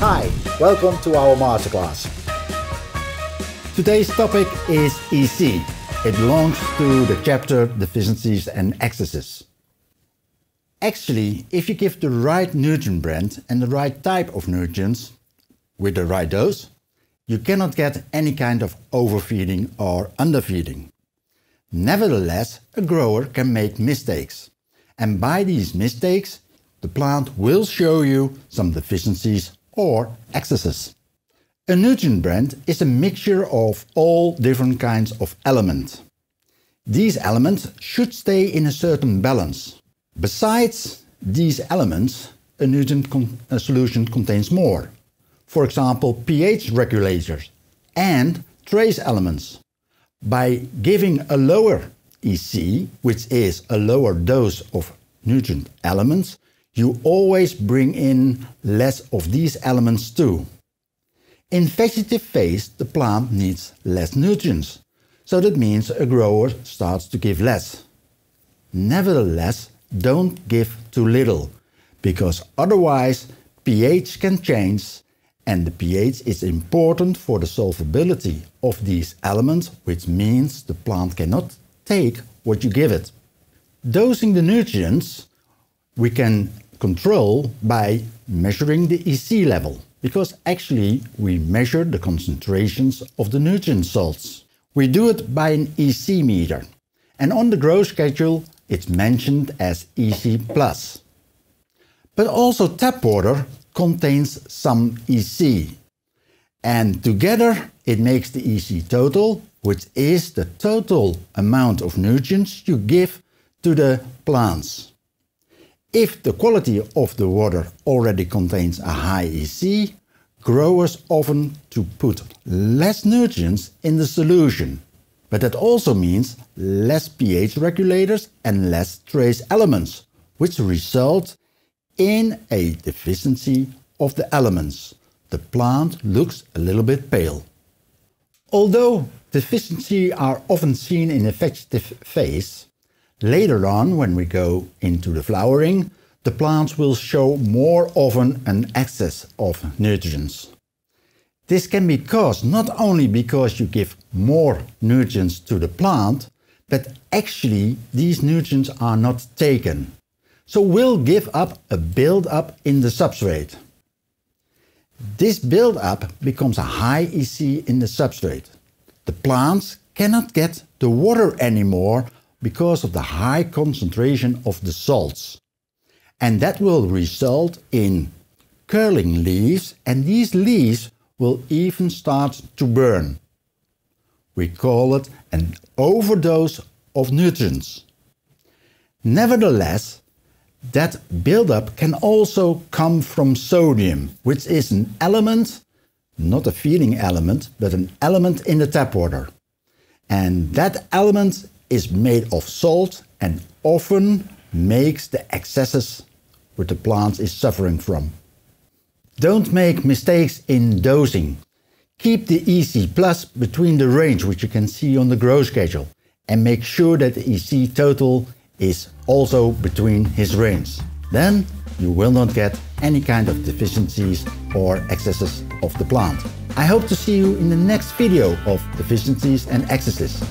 Hi, welcome to our masterclass. Today's topic is EC. It belongs to the chapter Deficiencies and Excesses. Actually, if you give the right nutrient blend and the right type of nutrients with the right dose, you cannot get any kind of overfeeding or underfeeding. Nevertheless, a grower can make mistakes. And by these mistakes, the plant will show you some deficiencies or excesses. A nutrient blend is a mixture of all different kinds of elements. These elements should stay in a certain balance. Besides these elements, a nutrient con a solution contains more. For example, pH regulators and trace elements. By giving a lower EC, which is a lower dose of nutrient elements, you always bring in less of these elements too. In vegetative phase, the plant needs less nutrients, so that means a grower starts to give less. Nevertheless, don't give too little, because otherwise pH can change and the pH is important for the solvability of these elements, which means the plant cannot take what you give it. Dosing the nutrients we can control by measuring the EC level, because actually we measure the concentrations of the nutrient salts. We do it by an EC meter, and on the growth schedule it's mentioned as EC+. but also tap water contains some EC. And together it makes the EC total, which is the total amount of nutrients you give to the plants. If the quality of the water already contains a high EC, growers often to put less nutrients in the solution. But that also means less pH regulators and less trace elements, which result in a deficiency of the elements. The plant looks a little bit pale. Although deficiency are often seen in a vegetative phase, later on when we go into the flowering, the plants will show more often an excess of nutrients. This can be caused not only because you give more nutrients to the plant, but actually these nutrients are not taken so we'll give up a build-up in the substrate. This build-up becomes a high EC in the substrate. The plants cannot get the water anymore because of the high concentration of the salts. And that will result in curling leaves and these leaves will even start to burn. We call it an overdose of nutrients. Nevertheless, that buildup can also come from sodium, which is an element, not a feeding element, but an element in the tap water. And that element is made of salt and often makes the excesses which the plant is suffering from. Don't make mistakes in dosing. Keep the EC plus between the range which you can see on the grow schedule and make sure that the EC total is also between his range. Then you will not get any kind of deficiencies or excesses of the plant. I hope to see you in the next video of deficiencies and excesses.